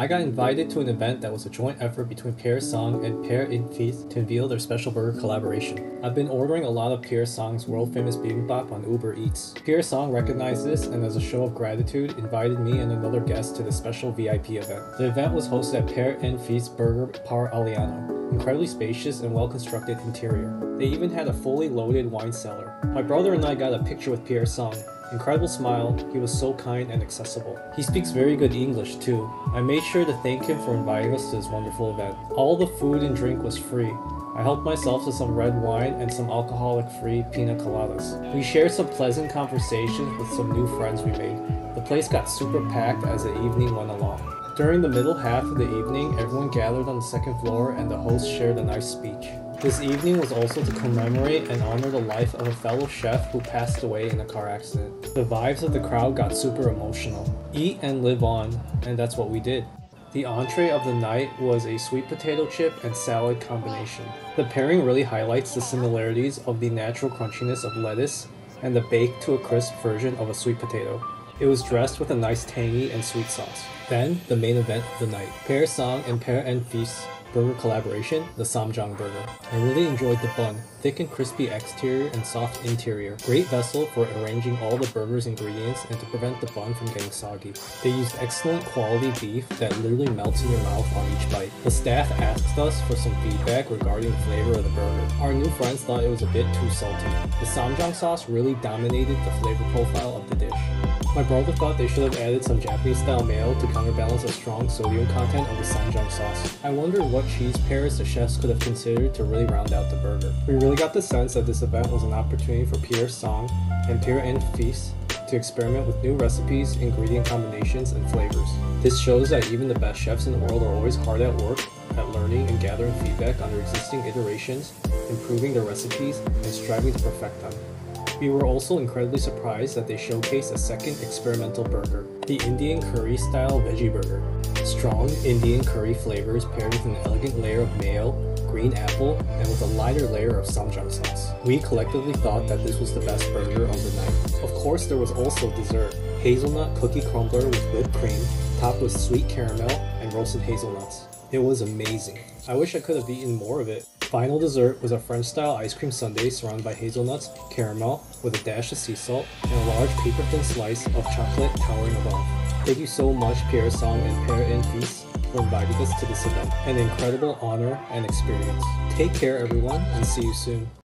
I got invited to an event that was a joint effort between Pierre Sang and Père In Fils to unveil their special burger collaboration. I've been ordering a lot of Pierre Sang's world famous bibimbap on Uber Eats. Pierre Sang recognized this and as a show of gratitude invited me and another guest to the special VIP event. The event was hosted at Père In Fils Burger Par Alléno. Incredibly spacious and well constructed interior. They even had a fully loaded wine cellar. My brother and I got a picture with Pierre Sang, Incredible smile, he was so kind and accessible. He speaks very good English too. I made sure to thank him for inviting us to this wonderful event. All the food and drink was free. I helped myself to some red wine and some alcoholic free pina coladas. We shared some pleasant conversations with some new friends we made. The place got super packed as the evening went along. During the middle half of the evening, everyone gathered on the second floor and the host shared a nice speech. This evening was also to commemorate and honor the life of a fellow chef who passed away in a car accident. The vibes of the crowd got super emotional. Eat and live on, and that's what we did. The entree of the night was a sweet potato chip and salad combination. The pairing really highlights the similarities of the natural crunchiness of lettuce and the baked to a crisp version of a sweet potato. It was dressed with a nice tangy and sweet sauce. Then, the main event of the night. Père Sang and Père and Fils burger collaboration, the Samjang burger. I really enjoyed the bun, thick and crispy exterior and soft interior. Great vessel for arranging all the burger's ingredients and to prevent the bun from getting soggy. They used excellent quality beef that literally melts in your mouth on each bite. The staff asked us for some feedback regarding the flavor of the burger. Our new friends thought it was a bit too salty. The Samjang sauce really dominated the flavor profile of the dish. My brother thought they should have added some Japanese-style mayo to counterbalance the strong sodium content of the Samjang sauce. I wonder what cheese pairs the chefs could have considered to really round out the burger. We really got the sense that this event was an opportunity for Pierre Sang and Pierre and Fils to experiment with new recipes, ingredient combinations, and flavors. This shows that even the best chefs in the world are always hard at work at learning and gathering feedback on their existing iterations, improving their recipes, and striving to perfect them. We were also incredibly surprised that they showcased a second experimental burger, the Indian curry style veggie burger. Strong Indian curry flavors paired with an elegant layer of mayo, green apple, and with a lighter layer of samjang sauce. We collectively thought that this was the best burger of the night. Of course, there was also dessert, hazelnut cookie crumbler with whipped cream, topped with sweet caramel and roasted hazelnuts. It was amazing. I wish I could have eaten more of it. Final dessert was a French style ice cream sundae surrounded by hazelnuts, caramel, with a dash of sea salt, and a large paper thin slice of chocolate towering above. Thank you so much, Pierre Sang and Pierre In Fils, for inviting us to this event. An incredible honor and experience. Take care, everyone, and see you soon.